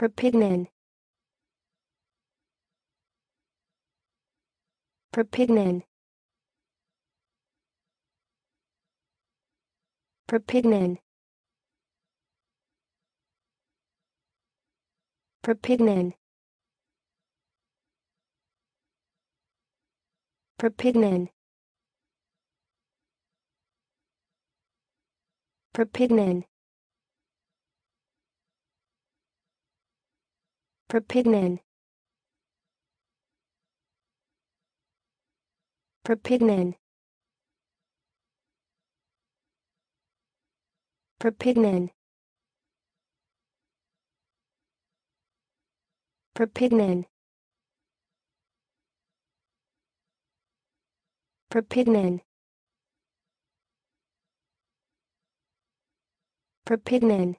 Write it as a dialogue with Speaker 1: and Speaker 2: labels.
Speaker 1: propignon propignon propignon propignon propignon propignon propignon propignon propignon propignon propignon propignon